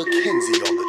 McKenzie on